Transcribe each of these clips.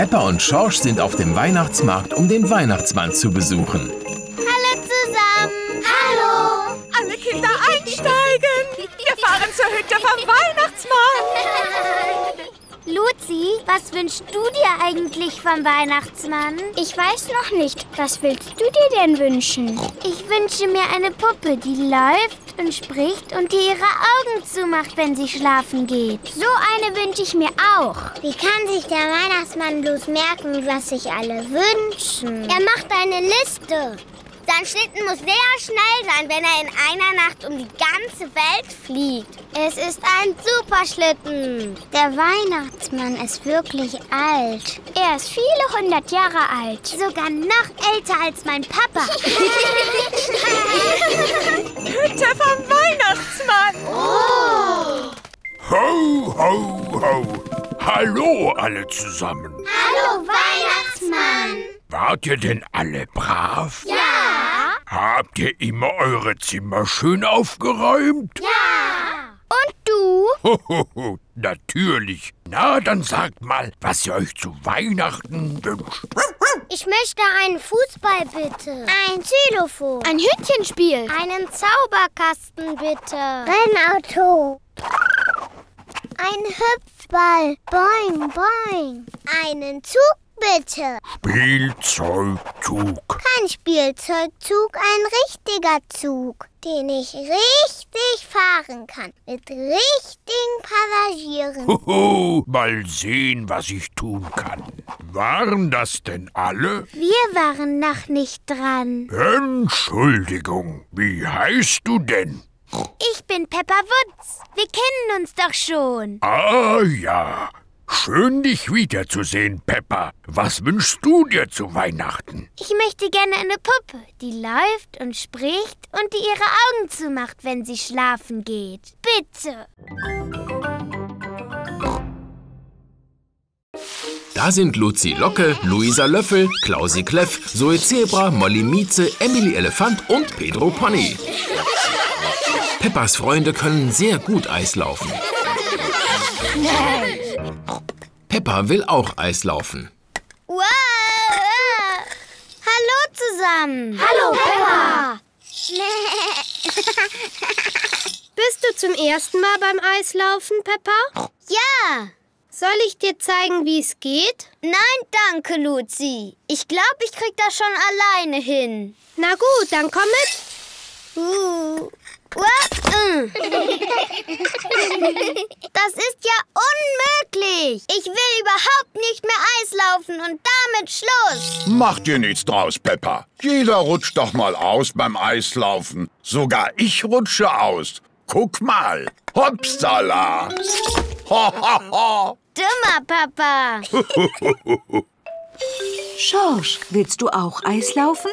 Peppa und Schorsch sind auf dem Weihnachtsmarkt, um den Weihnachtsmann zu besuchen. Hallo zusammen. Hallo. Alle Kinder einsteigen. Wir fahren zur Hütte vom Weihnachtsmann. Luzi, was wünschst du dir eigentlich vom Weihnachtsmann? Ich weiß noch nicht. Was willst du dir denn wünschen? Ich wünsche mir eine Puppe, die läuft und spricht und die ihre Augen zumacht, wenn sie schlafen geht. So eine wünsche ich mir auch. Wie kann sich der Weihnachtsmann bloß merken, was sich alle wünschen? Er macht eine Liste. Sein Schlitten muss sehr schnell sein, wenn er in einer Nacht um die ganze Welt fliegt. Es ist ein Superschlitten. Der Weihnachtsmann ist wirklich alt. Er ist viele hundert Jahre alt. Sogar noch älter als mein Papa. Hütte vom Weihnachtsmann. Oh. Ho, ho, ho. Hallo alle zusammen. Hallo Weihnachtsmann. Wart ihr denn alle brav? Ja. Habt ihr immer eure Zimmer schön aufgeräumt? Ja. Und du? Hohoho, natürlich. Na, dann sagt mal, was ihr euch zu Weihnachten wünscht. Ich möchte einen Fußball, bitte. Ein Xylophon. Ein Hütchenspiel. Einen Zauberkasten, bitte. Rennauto. Ein Hüpfball. Boing, boing. Einen Zug, bitte. Spielzeugzug. Kein Spielzeugzug, ein richtiger Zug, den ich richtig fahren kann. Mit richtigen Passagieren. Hoho, mal sehen, was ich tun kann. Waren das denn alle? Wir waren noch nicht dran. Entschuldigung, wie heißt du denn? Ich bin Peppa Wutz. Wir kennen uns doch schon. Ah ja, schön dich wiederzusehen, Peppa. Was wünschst du dir zu Weihnachten? Ich möchte gerne eine Puppe, die läuft und spricht und die ihre Augen zumacht, wenn sie schlafen geht. Bitte. Da sind Luzi Locke, Luisa Löffel, Klausi Kleff, Zoe Zebra, Molly Mieze, Emily Elefant und Pedro Pony. Peppas Freunde können sehr gut Eislaufen. Peppa will auch Eislaufen. Wow! Hallo zusammen. Hallo, Peppa. Bist du zum ersten Mal beim Eislaufen, Peppa? Ja. Soll ich dir zeigen, wie es geht? Nein, danke, Luzi. Ich glaube, ich krieg das schon alleine hin. Na gut, dann komm mit. Uh. Äh. Das ist ja unmöglich. Ich will überhaupt nicht mehr Eislaufen und damit Schluss. Mach dir nichts draus, Peppa. Jeder rutscht doch mal aus beim Eislaufen. Sogar ich rutsche aus. Guck mal. Hopsala. Ho, ho, ho. Dummer Papa. Schorsch, willst du auch Eislaufen?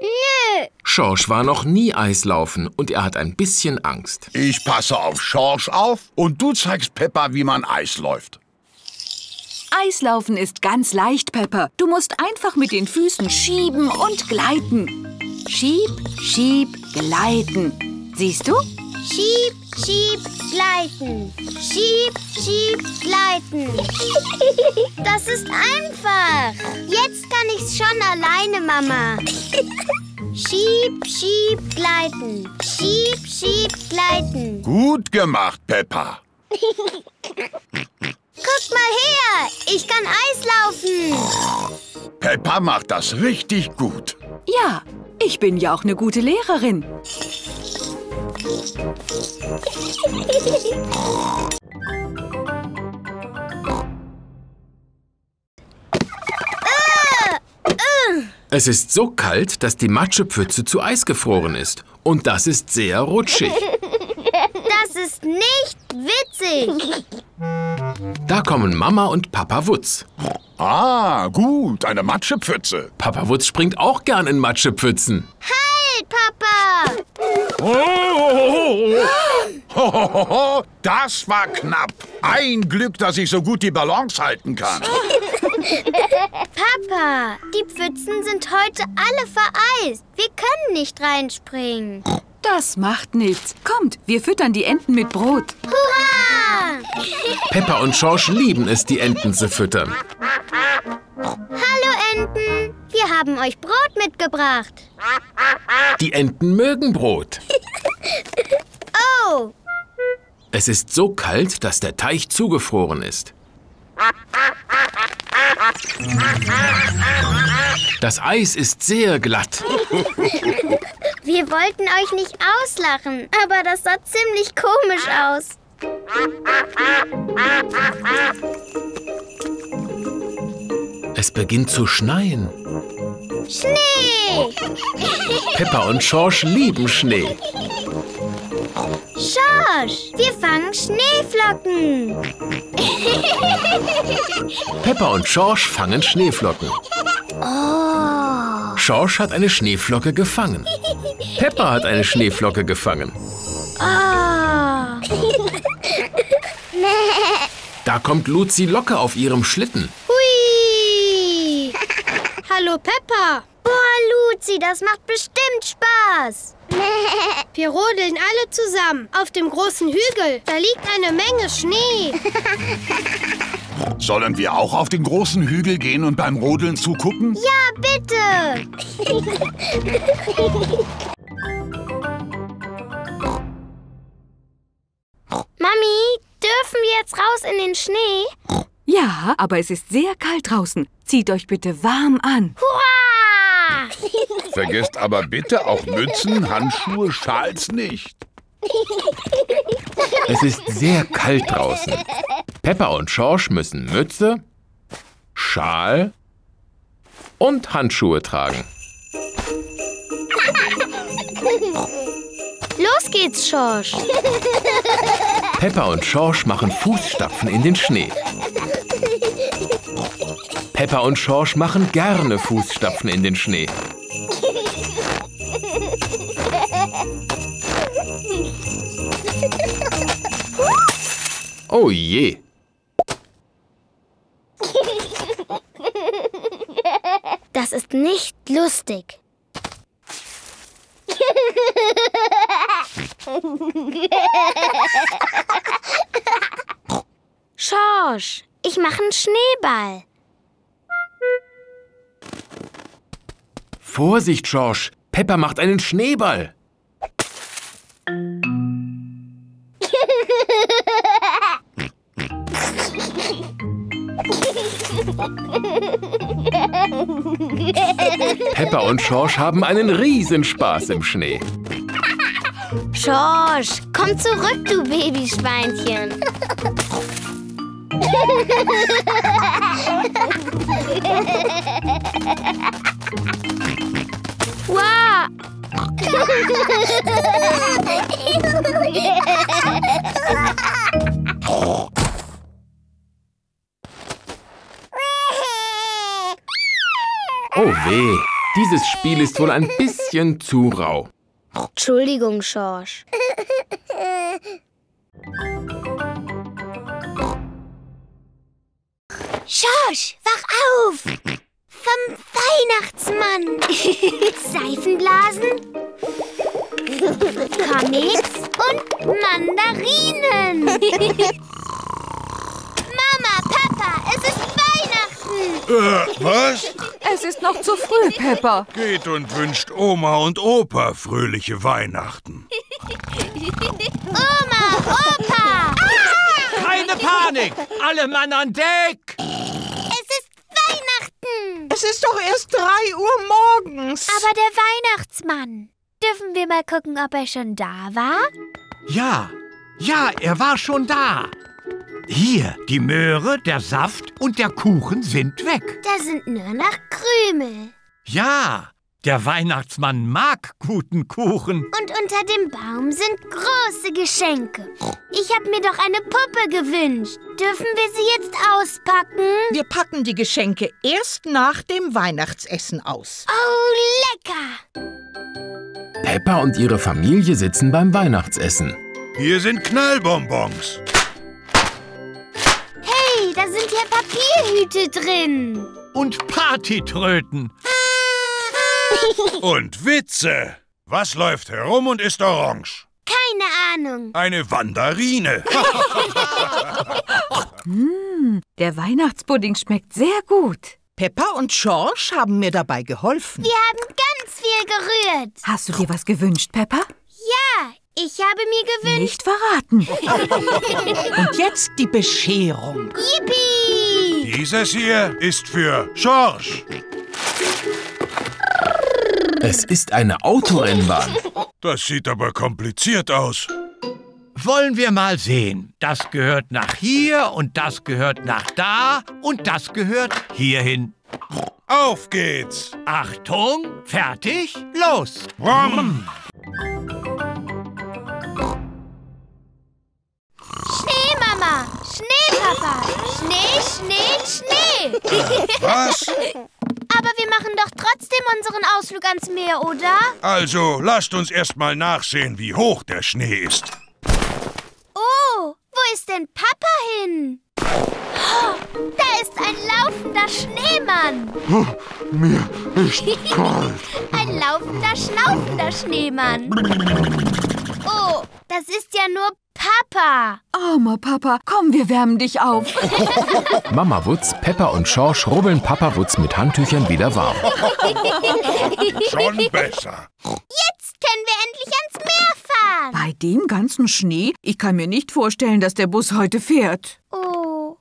Nö. Schorsch war noch nie Eislaufen und er hat ein bisschen Angst. Ich passe auf Schorsch auf und du zeigst Peppa, wie man Eis läuft. Eislaufen ist ganz leicht, Pepper. Du musst einfach mit den Füßen schieben und gleiten. Schieb, schieb, gleiten. Siehst du? Schieb, schieb, gleiten. Schieb, schieb, gleiten. Das ist einfach. Jetzt kann ich's schon alleine, Mama. Schieb, schieb, gleiten. Schieb, schieb, gleiten. Gut gemacht, Peppa. Guck mal her. Ich kann Eislaufen. Peppa macht das richtig gut. Ja, ich bin ja auch eine gute Lehrerin. Es ist so kalt, dass die Matschepfütze zu Eis gefroren ist. Und das ist sehr rutschig. Das ist nicht witzig. Da kommen Mama und Papa Wutz. Ah, gut, eine Matschepfütze. Papa Wutz springt auch gern in Matschepfützen. Halt, Papa. Hohoho, das war knapp. Ein Glück, dass ich so gut die Balance halten kann. Papa, die Pfützen sind heute alle vereist. Wir können nicht reinspringen. Das macht nichts. Kommt, wir füttern die Enten mit Brot. Hurra! Peppa und Schorsch lieben es, die Enten zu füttern. Haben euch Brot mitgebracht. Die Enten mögen Brot. Oh, Es ist so kalt, dass der Teich zugefroren ist. Das Eis ist sehr glatt. Wir wollten euch nicht auslachen, aber das sah ziemlich komisch aus. Es beginnt zu schneien. Schnee! Peppa und Schorsch lieben Schnee. Schorsch, wir fangen Schneeflocken. Peppa und Schorsch fangen Schneeflocken. Schorsch hat eine Schneeflocke gefangen. Peppa hat eine Schneeflocke gefangen. Oh, Da kommt Luzi Locke auf ihrem Schlitten. Hallo Peppa. boah, Luzi, das macht bestimmt Spaß. Wir rodeln alle zusammen auf dem großen Hügel. Da liegt eine Menge Schnee. Sollen wir auch auf den großen Hügel gehen und beim Rodeln zugucken? Ja, bitte. Mami, dürfen wir jetzt raus in den Schnee? Ja, aber es ist sehr kalt draußen. Zieht euch bitte warm an. Hurra! Vergesst aber bitte auch Mützen, Handschuhe, Schals nicht. Es ist sehr kalt draußen. Peppa und Schorsch müssen Mütze, Schal und Handschuhe tragen. Los geht's, Schorsch. Peppa und Schorsch machen Fußstapfen in den Schnee. Peppa und Schorsch machen gerne Fußstapfen in den Schnee. Oh je, Das ist nicht lustig. Schorsch, ich mache einen Schneeball. Vorsicht, Schorsch. Peppa macht einen Schneeball. Peppa und Schorsch haben einen Riesenspaß im Schnee. Schorsch, komm zurück, du Babyschweinchen. wow. Oh weh, dieses Spiel ist wohl ein bisschen zu rau. Entschuldigung, Schorsch. Schorsch, wach auf! Vom Weihnachtsmann! Seifenblasen, Comics und Mandarinen! Mama, Papa, es ist Weihnachten! Äh, was? Es ist noch zu früh, Peppa. Geht und wünscht Oma und Opa fröhliche Weihnachten. Oma, Opa! Keine Panik! Alle Mann an Deck! Es ist doch erst drei Uhr morgens. Aber der Weihnachtsmann. Dürfen wir mal gucken, ob er schon da war? Ja, ja, er war schon da. Hier, die Möhre, der Saft und der Kuchen sind weg. Da sind nur noch Krümel. Ja, der Weihnachtsmann mag guten Kuchen. Und unter dem Baum sind große Geschenke. Ich habe mir doch eine Puppe gewünscht. Dürfen wir sie jetzt auspacken? Wir packen die Geschenke erst nach dem Weihnachtsessen aus. Oh, lecker! Peppa und ihre Familie sitzen beim Weihnachtsessen. Hier sind Knallbonbons. Hey, da sind ja Papierhüte drin. Und Partytröten. Und Witze. Was läuft herum und ist orange? Keine Ahnung. Eine Wandarine. Der Weihnachtspudding schmeckt sehr gut. Peppa und George haben mir dabei geholfen. Wir haben ganz viel gerührt. Hast du dir was gewünscht, Peppa? Ja, ich habe mir gewünscht. Nicht verraten. Und jetzt die Bescherung. Yippie! Dieses hier ist für George. Es ist eine Autorennbahn. Das sieht aber kompliziert aus. Wollen wir mal sehen. Das gehört nach hier und das gehört nach da und das gehört hierhin. Auf geht's. Achtung, fertig, los. Rum. Schneemama, Schneepapa, Schnee, Schnee, Schnee. Was? Aber wir machen doch trotzdem unseren Ausflug ans Meer, oder? Also, lasst uns erst mal nachsehen, wie hoch der Schnee ist. Oh, wo ist denn Papa hin? Oh, da ist ein laufender Schneemann. Mir ist kalt. Ein laufender, schnaufender Schneemann. Oh, das ist ja nur Papa. Armer Papa, komm, wir wärmen dich auf. Mama Wutz, Peppa und George rubbeln Papa Wutz mit Handtüchern wieder warm. Schon besser. Jetzt können wir endlich ans Meer fahren. Bei dem ganzen Schnee? Ich kann mir nicht vorstellen, dass der Bus heute fährt. Oh,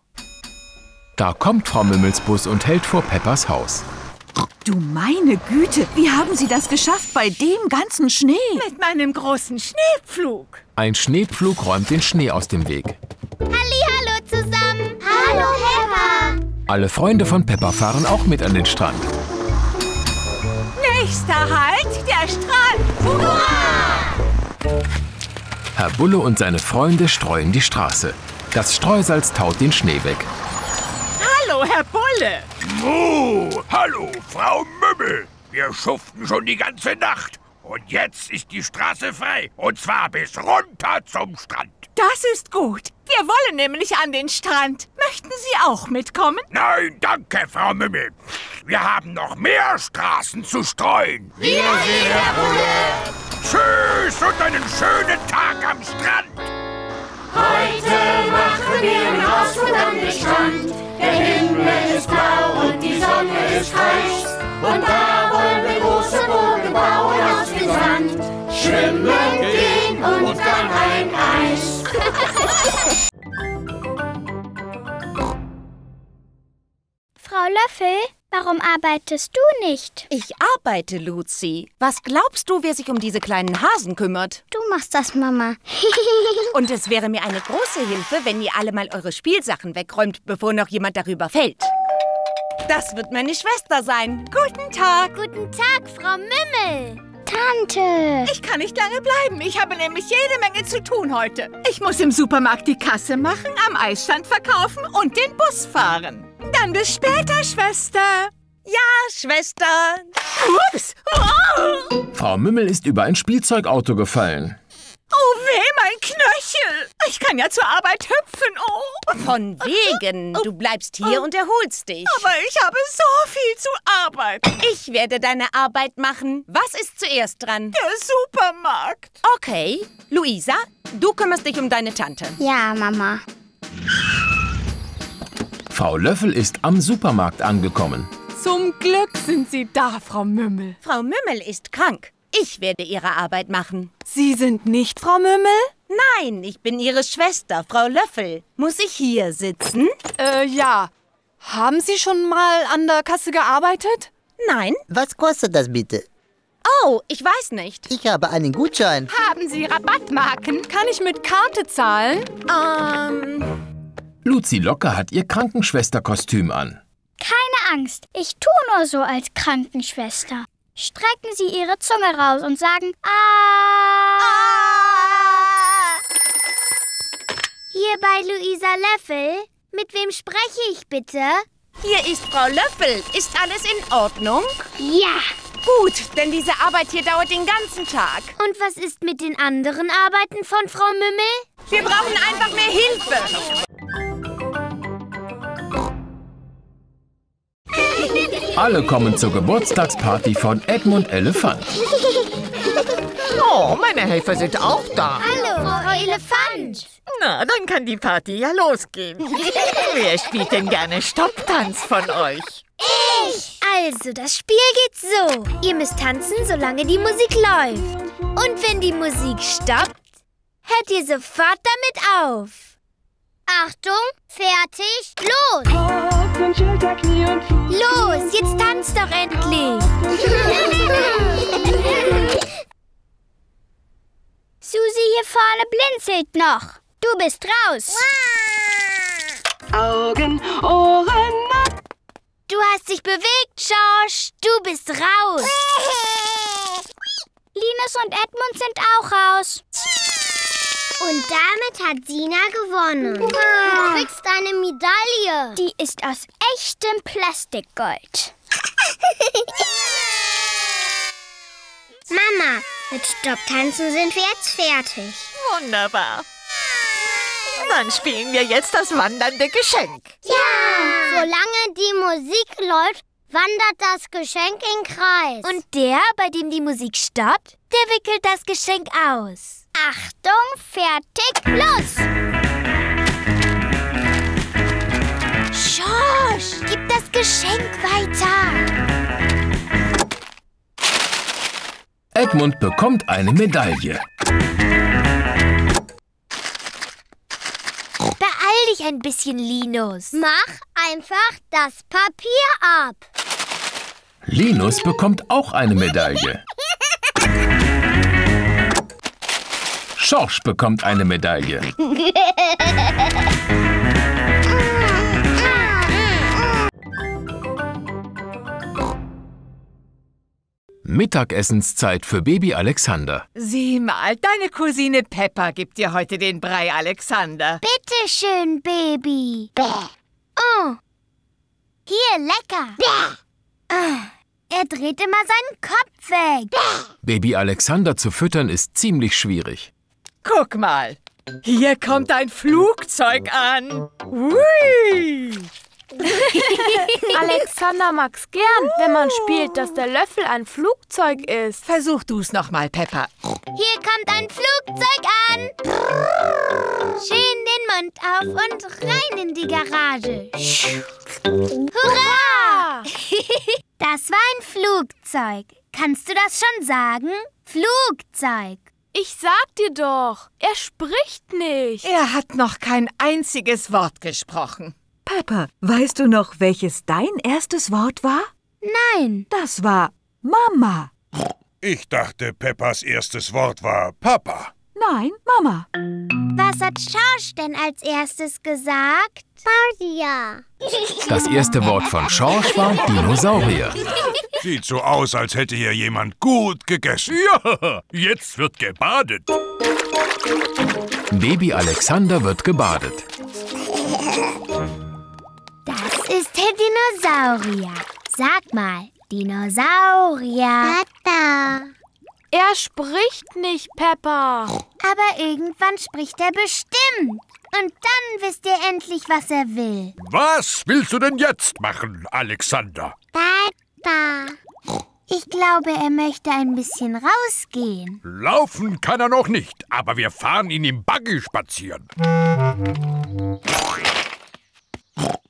Da kommt Frau Mümmels Bus und hält vor Peppas Haus. Du meine Güte, wie haben Sie das geschafft bei dem ganzen Schnee? Mit meinem großen Schneepflug. Ein Schneepflug räumt den Schnee aus dem Weg. hallo zusammen. Hallo, Peppa. Alle Freunde von Peppa fahren auch mit an den Strand. Nächster Halt, der Strand. Herr Bulle und seine Freunde streuen die Straße. Das Streusalz taut den Schnee weg. Hallo, Herr Bulle. Oh, hallo, Frau Mümmel. Wir schuften schon die ganze Nacht. Und jetzt ist die Straße frei. Und zwar bis runter zum Strand. Das ist gut. Wir wollen nämlich an den Strand. Möchten Sie auch mitkommen? Nein, danke, Frau Mümmel. Wir haben noch mehr Straßen zu streuen. Wir sehen, Herr Bulle. Tschüss und einen schönen Tag am Strand. Heute machen wir einen Ausflug an den Strand. Der Himmel ist blau und die Sonne ist heiß. Und da wir bauen aus dem Sand. Schwimmen gehen und dann ein Eis. Frau Löffel, warum arbeitest du nicht? Ich arbeite, Luzi. Was glaubst du, wer sich um diese kleinen Hasen kümmert? Du machst das, Mama. Und es wäre mir eine große Hilfe, wenn ihr alle mal eure Spielsachen wegräumt, bevor noch jemand darüber fällt. Das wird meine Schwester sein. Guten Tag. Guten Tag, Frau Mümmel. Tante. Ich kann nicht lange bleiben. Ich habe nämlich jede Menge zu tun heute. Ich muss im Supermarkt die Kasse machen, am Eisstand verkaufen und den Bus fahren. Dann bis später, Schwester. Ja, Schwester. Ups. Oh, Frau Mümmel ist über ein Spielzeugauto gefallen. oh weh, mein Knöchel. Ich kann ja zur Arbeit hüpfen. Oh. Von wegen. Du bleibst hier und erholst dich. Aber ich habe so viel zu arbeiten. Ich werde deine Arbeit machen. Was ist zuerst dran? Der Supermarkt. Okay. Luisa, du kümmerst dich um deine Tante. Ja, Mama. Frau Löffel ist am Supermarkt angekommen. Zum Glück sind Sie da, Frau Mümmel. Frau Mümmel ist krank. Ich werde ihre Arbeit machen. Sie sind nicht Frau Mümmel? Nein, ich bin ihre Schwester, Frau Löffel. Muss ich hier sitzen? Äh, ja. Haben Sie schon mal an der Kasse gearbeitet? Nein. Was kostet das bitte? Oh, ich weiß nicht. Ich habe einen Gutschein. Haben Sie Rabattmarken? Kann ich mit Karte zahlen? Ähm, Luzi Locker hat ihr Krankenschwesterkostüm an. Keine Angst. Ich tue nur so als Krankenschwester. Strecken Sie Ihre Zunge raus und sagen Ah. Hier bei Luisa Löffel. Mit wem spreche ich bitte? hier ist Frau Löffel. Ist alles in Ordnung? Ja. Gut, denn diese Arbeit hier dauert den ganzen Tag. Und was ist mit den anderen Arbeiten von Frau Mümmel? Wir brauchen einfach mehr Hilfe. Alle kommen zur Geburtstagsparty von Edmund Elefant. Oh, meine Helfer sind auch da. Hallo, Frau Elefant. Na, dann kann die Party ja losgehen. Wer spielt denn gerne Stopptanz von euch? Ich! Also, das Spiel geht so. Ihr müsst tanzen, solange die Musik läuft. Und wenn die Musik stoppt, hört ihr sofort damit auf. Achtung, fertig, los! Los, jetzt tanzt doch endlich! Susi hier vorne blinzelt noch. Du bist raus. Augen, Ohren, Du hast dich bewegt, Josh. Du bist raus. Linus und Edmund sind auch raus. Und damit hat Sina gewonnen. Du kriegst eine Medaille. Die ist aus echtem Plastikgold. Mama, mit Stopptanzen sind wir jetzt fertig. Wunderbar. Dann spielen wir jetzt das wandernde Geschenk. Ja! Solange die Musik läuft, wandert das Geschenk im Kreis. Und der, bei dem die Musik stoppt, der wickelt das Geschenk aus. Achtung, fertig, los! Josh, gib das Geschenk weiter. Edmund bekommt eine Medaille. Beeil dich ein bisschen, Linus. Mach einfach das Papier ab. Linus bekommt auch eine Medaille. Schorsch bekommt eine Medaille. Mittagessenszeit für Baby Alexander. Sieh mal, deine Cousine Peppa gibt dir heute den Brei, Alexander. Bitte schön, Baby. Oh. Hier, lecker. Ah, er dreht immer seinen Kopf weg. Baby Alexander zu füttern ist ziemlich schwierig. Guck mal, hier kommt ein Flugzeug an. Hui! Alexander mag's gern, wenn man spielt, dass der Löffel ein Flugzeug ist. Versuch du's noch mal, Peppa. Hier kommt ein Flugzeug an. Schön den Mund auf und rein in die Garage. Hurra! Das war ein Flugzeug. Kannst du das schon sagen? Flugzeug. Ich sag dir doch, er spricht nicht. Er hat noch kein einziges Wort gesprochen. Peppa, weißt du noch, welches dein erstes Wort war? Nein. Das war Mama. Ich dachte, Peppas erstes Wort war Papa. Nein, Mama. Was hat Schorsch denn als erstes gesagt? Maria. Das erste Wort von Schorsch war Dinosaurier. Sieht so aus, als hätte hier jemand gut gegessen. Ja, jetzt wird gebadet. Baby Alexander wird gebadet. Das ist der Dinosaurier. Sag mal, Dinosaurier. Tata. Er spricht nicht, Peppa. Aber irgendwann spricht er bestimmt. Und dann wisst ihr endlich, was er will. Was willst du denn jetzt machen, Alexander? Tata. Ich glaube, er möchte ein bisschen rausgehen. Laufen kann er noch nicht, aber wir fahren ihn im Buggy spazieren.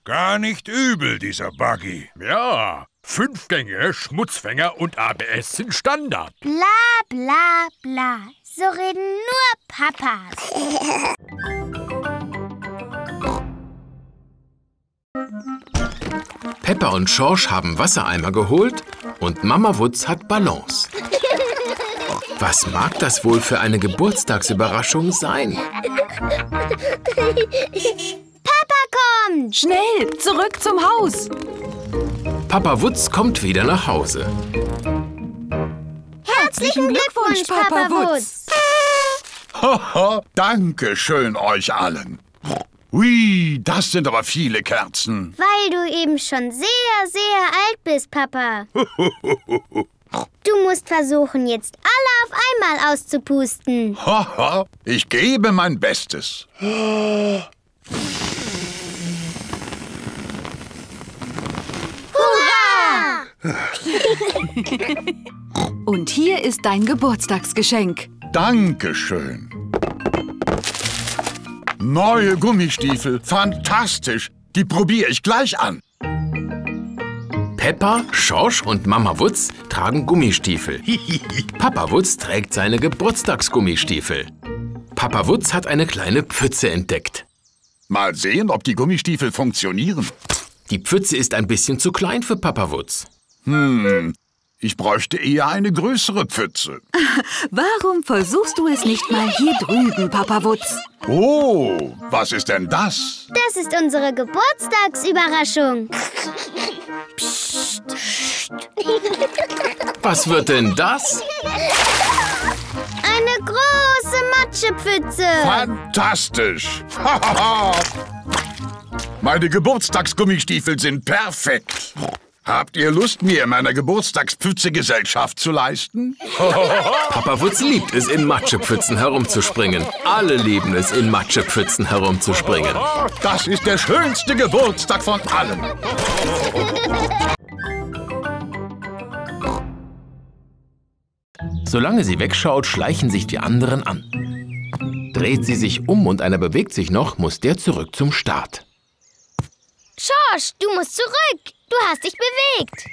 Gar nicht übel, dieser Buggy. Ja, fünf Gänge, Schmutzfänger und ABS sind Standard. Bla bla bla. So reden nur Papas. Peppa und Schorsch haben Wassereimer geholt und Mama Wutz hat Ballons. Was mag das wohl für eine Geburtstagsüberraschung sein? Papa kommt! Schnell, zurück zum Haus. Papa Wutz kommt wieder nach Hause. Herzlichen Glückwunsch, Papa Wutz. Haha, danke schön euch allen. Hui, das sind aber viele Kerzen. Weil du eben schon sehr, sehr alt bist, Papa. Du musst versuchen, jetzt alle auf einmal auszupusten. Haha, ich gebe mein Bestes. Hurra! Und hier ist dein Geburtstagsgeschenk. Dankeschön. Neue Gummistiefel, fantastisch. Die probiere ich gleich an. Peppa, Schorsch und Mama Wutz tragen Gummistiefel. Papa Wutz trägt seine Geburtstagsgummistiefel. Papa Wutz hat eine kleine Pfütze entdeckt. Mal sehen, ob die Gummistiefel funktionieren. Die Pfütze ist ein bisschen zu klein für Papa Wutz. Hm, ich bräuchte eher eine größere Pfütze. Warum versuchst du es nicht mal hier drüben, Papa Wutz? Oh, was ist denn das? Das ist unsere Geburtstagsüberraschung. Was wird denn das? Eine große Matschepfütze. Fantastisch! Meine Geburtstagsgummistiefel sind perfekt. Habt ihr Lust, mir in meiner Geburtstagspfütze Gesellschaft zu leisten? Papa Wutz liebt es, in Matschepfützen herumzuspringen. Alle lieben es, in Matschepfützen herumzuspringen. Das ist der schönste Geburtstag von allen. Solange sie wegschaut, schleichen sich die anderen an. Dreht sie sich um und einer bewegt sich noch, muss der zurück zum Start. Schorsch, du musst zurück. Du hast dich bewegt.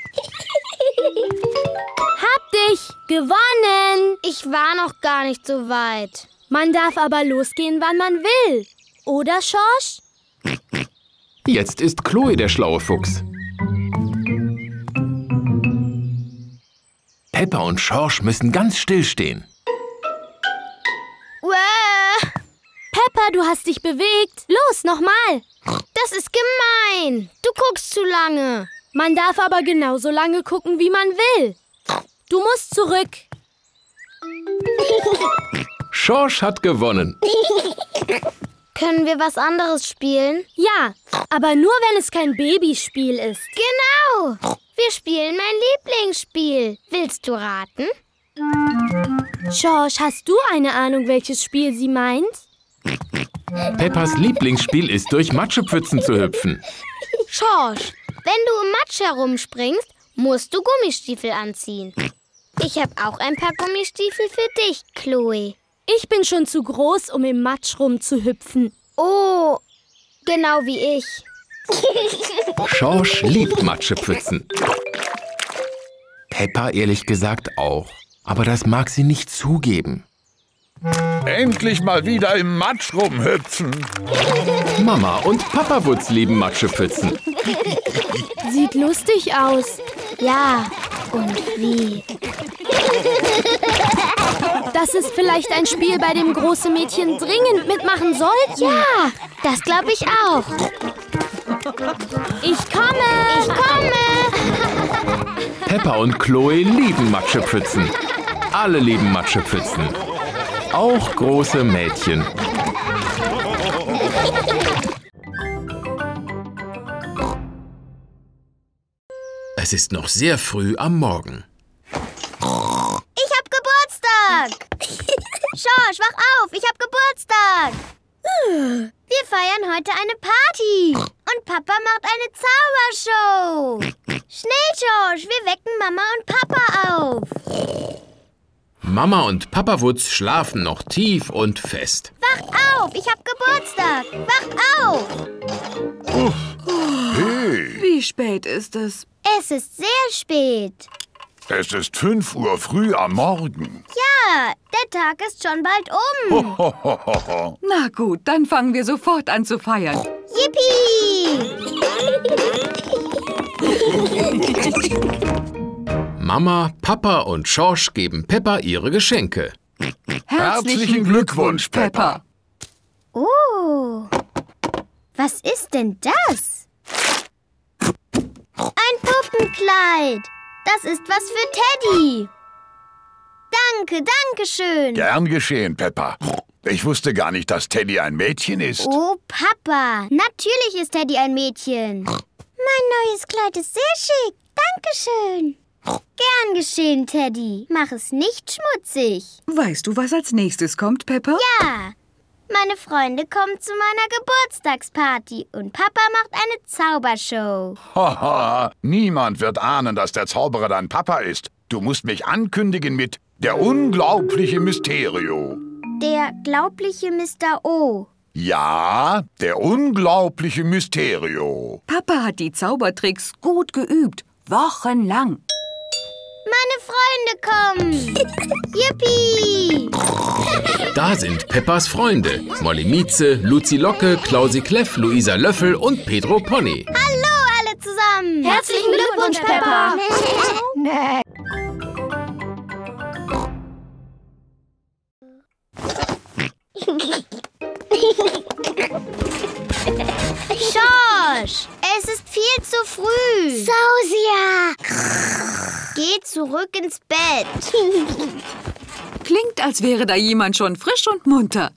Hab dich gewonnen. Ich war noch gar nicht so weit. Man darf aber losgehen, wann man will. Oder, Schorsch? Jetzt ist Chloe der schlaue Fuchs. Peppa und Schorsch müssen ganz still stehen. Peppa, du hast dich bewegt. Los, nochmal. Das ist gemein. Du guckst zu lange. Man darf aber genauso lange gucken, wie man will. Du musst zurück. Schorsch hat gewonnen. Können wir was anderes spielen? Ja, aber nur, wenn es kein Babyspiel ist. Genau. Wir spielen mein Lieblingsspiel. Willst du raten? Schorsch, hast du eine Ahnung, welches Spiel sie meint? Peppas Lieblingsspiel ist, durch Matschepfützen zu hüpfen. Schorsch, wenn du im Matsch herumspringst, musst du Gummistiefel anziehen. Ich habe auch ein paar Gummistiefel für dich, Chloe. Ich bin schon zu groß, um im Matsch rumzuhüpfen. Oh, genau wie ich. Schorsch liebt Matschepfützen. Peppa ehrlich gesagt auch. Aber das mag sie nicht zugeben. Endlich mal wieder im Matsch rumhüpfen. Mama und Papa Wutz lieben Matschepfützen. Sieht lustig aus. Ja, und wie? Das ist vielleicht ein Spiel, bei dem große Mädchen dringend mitmachen sollten. Ja, das glaube ich auch. Ich komme! Ich komme! Peppa und Chloe lieben Matschepfützen. Alle lieben Matschepfützen. Auch große Mädchen. Es ist noch sehr früh am Morgen. Ich hab Geburtstag! Schorsch, wach auf! Ich hab Geburtstag! Wir feiern heute eine Party. Und Papa macht eine Zaubershow. Schnell, Schorsch, wir wecken Mama und Papa auf. Mama und Papa Wutz schlafen noch tief und fest. Wach auf! Ich hab Geburtstag! Wach auf! Hey, Wie spät ist es? Es ist sehr spät. es ist 5 Uhr früh am Morgen. Ja, der Tag ist schon bald um. Na gut, dann fangen wir sofort an zu feiern. Yippie! Mama, Papa und Schorsch geben Peppa ihre Geschenke. Herzlichen Glückwunsch, Peppa. Oh, was ist denn das? Ein Puppenkleid. Das ist was für Teddy. Danke, danke schön. Gern geschehen, Peppa. Ich wusste gar nicht, dass Teddy ein Mädchen ist. Oh, Papa. Natürlich ist Teddy ein Mädchen. Mein neues Kleid ist sehr schick. Dankeschön. Gern geschehen, Teddy. Mach es nicht schmutzig. Weißt du, was als nächstes kommt, Pepper? Ja. Meine Freunde kommen zu meiner Geburtstagsparty und Papa macht eine Zaubershow. Haha, niemand wird ahnen, dass der Zauberer dein Papa ist. Du musst mich ankündigen mit der unglaubliche Mysterio. Der glaubliche Mr. O. Ja, der unglaubliche Mysterio. Papa hat die Zaubertricks gut geübt Wochenlang. Meine Freunde kommen. Yippie! Da sind Peppas Freunde. Molly Mieze, Luzi Locke, Klausi Kleff, Luisa Löffel und Pedro Pony. Hallo alle zusammen. Herzlichen Glückwunsch, Peppa. Schorsch, es ist viel zu früh. Sausia! Geh zurück ins Bett. Klingt, als wäre da jemand schon frisch und munter.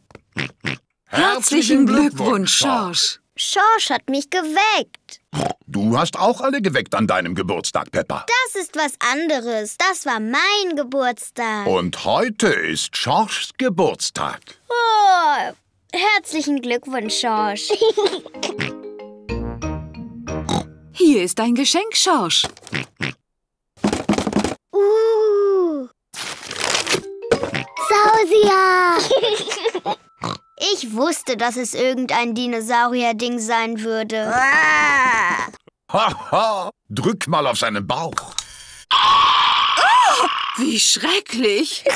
Herzlichen Glückwunsch, Schorsch. Schorsch hat mich geweckt. Du hast auch alle geweckt an deinem Geburtstag, Peppa. Das ist was anderes. Das war mein Geburtstag. Und heute ist Schorschs Geburtstag. Oh, herzlichen Glückwunsch, Schorsch. Hier ist dein Geschenk, Schorsch. Uh. Sausia! Ich wusste, dass es irgendein Dinosaurier-Ding sein würde. Haha, drück mal auf seinen Bauch. Wie schrecklich.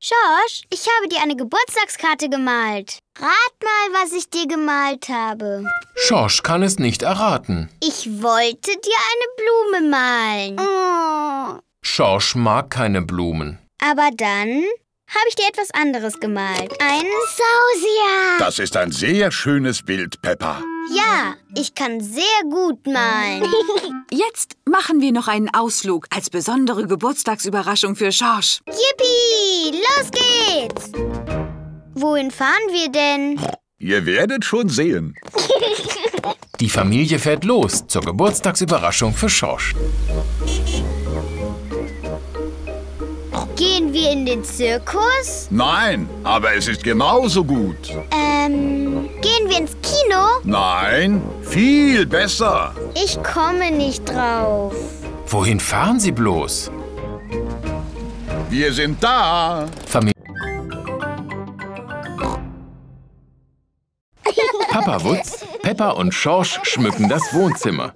Schorsch, ich habe dir eine Geburtstagskarte gemalt. Rat mal, was ich dir gemalt habe. Schorsch kann es nicht erraten. Ich wollte dir eine Blume malen. Oh. Schorsch mag keine Blumen. Aber dann habe ich dir etwas anderes gemalt. Ein Sausia. Das ist ein sehr schönes Bild, Peppa. Ja, ich kann sehr gut malen. Jetzt machen wir noch einen Ausflug als besondere Geburtstagsüberraschung für Schorsch. Yippie, los geht's. Wohin fahren wir denn? Ihr werdet schon sehen. Die Familie fährt los zur Geburtstagsüberraschung für Schorsch. Gehen wir in den Zirkus? Nein, aber es ist genauso gut. Ähm, gehen wir ins Kino? Nein, viel besser. Ich komme nicht drauf. Wohin fahren Sie bloß? Wir sind da. Familie. Papa Wutz, Peppa und Schorsch schmücken das Wohnzimmer.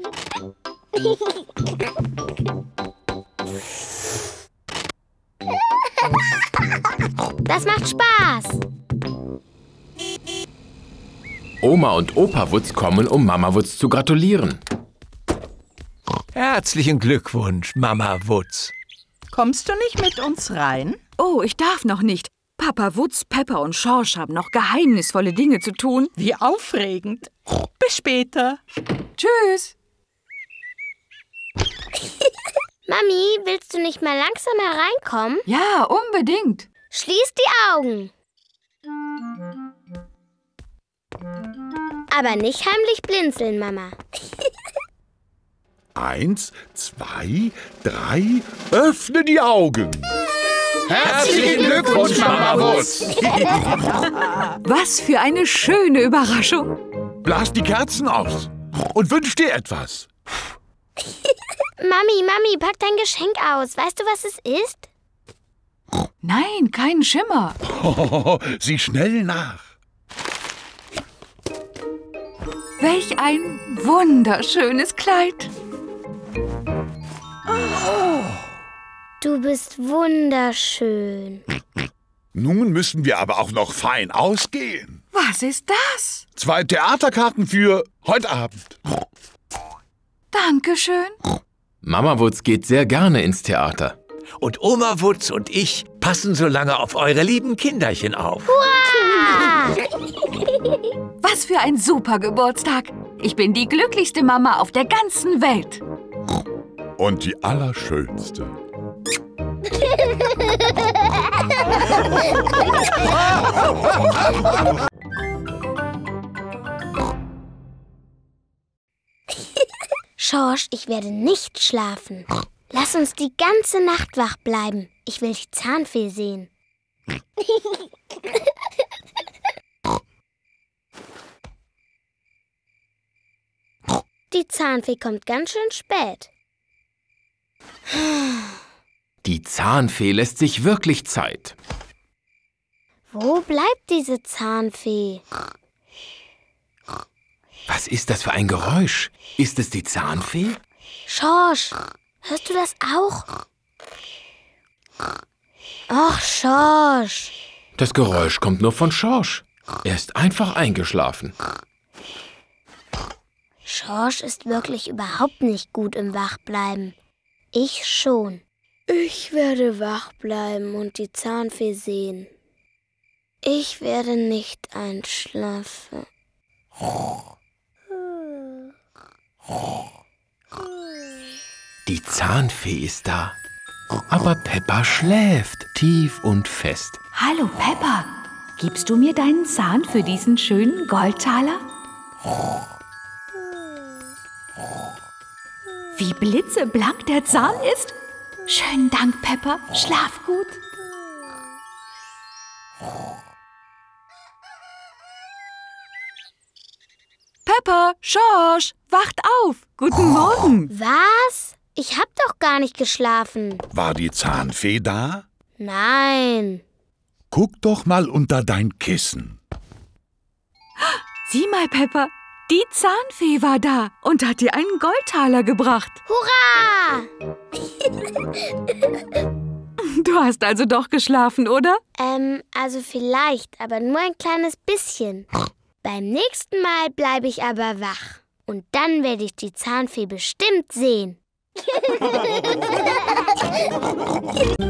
Das macht Spaß. Oma und Opa Wutz kommen, um Mama Wutz zu gratulieren. Herzlichen Glückwunsch, Mama Wutz. Kommst du nicht mit uns rein? Oh, ich darf noch nicht. Papa Wutz, Pepper und Schorsch haben noch geheimnisvolle Dinge zu tun. Wie aufregend. Bis später. Tschüss. Mami, willst du nicht mal langsam hereinkommen? Ja, unbedingt. Schließ die Augen. Aber nicht heimlich blinzeln, Mama. Eins, zwei, drei, öffne die Augen. Herzlichen Glückwunsch, Mama Wutz. Was für eine schöne Überraschung. Blas die Kerzen aus und wünsch dir etwas. Mami, Mami, pack dein Geschenk aus. Weißt du, was es ist? Nein, keinen Schimmer. Oh, sieh schnell nach. Welch ein wunderschönes Kleid. Du bist wunderschön. Nun müssen wir aber auch noch fein ausgehen. Was ist das? Zwei Theaterkarten für heute Abend. Dankeschön. Mama Wutz geht sehr gerne ins Theater. Und Oma Wutz und ich passen so lange auf eure lieben Kinderchen auf. Was für ein super Geburtstag. Ich bin die glücklichste Mama auf der ganzen Welt. Und die allerschönste. Schorsch, ich werde nicht schlafen. Lass uns die ganze Nacht wach bleiben. Ich will die Zahnfee sehen. Die Zahnfee kommt ganz schön spät. Die Zahnfee lässt sich wirklich Zeit. Wo bleibt diese Zahnfee? Was ist das für ein Geräusch? Ist es die Zahnfee? Schorsch, hörst du das auch? Ach, Schorsch. Das Geräusch kommt nur von Schorsch. Er ist einfach eingeschlafen. Schorsch ist wirklich überhaupt nicht gut im Wachbleiben. Ich schon. Ich werde wach bleiben und die Zahnfee sehen. Ich werde nicht einschlafen. Die Zahnfee ist da. Aber Peppa schläft tief und fest. Hallo Peppa, gibst du mir deinen Zahn für diesen schönen Goldtaler? Wie blitzeblank der Zahn ist. Schönen Dank, Peppa. Schlaf gut. Peppa, Schorsch, wacht auf. Guten Morgen. Was? Ich hab doch gar nicht geschlafen. War die Zahnfee da? Nein. Guck doch mal unter dein Kissen. Sieh mal, Peppa. Die Zahnfee war da und hat dir einen Goldtaler gebracht. Hurra! Du hast also doch geschlafen, oder? Ähm, also vielleicht, aber nur ein kleines bisschen. Beim nächsten Mal bleibe ich aber wach. Und dann werde ich die Zahnfee bestimmt sehen.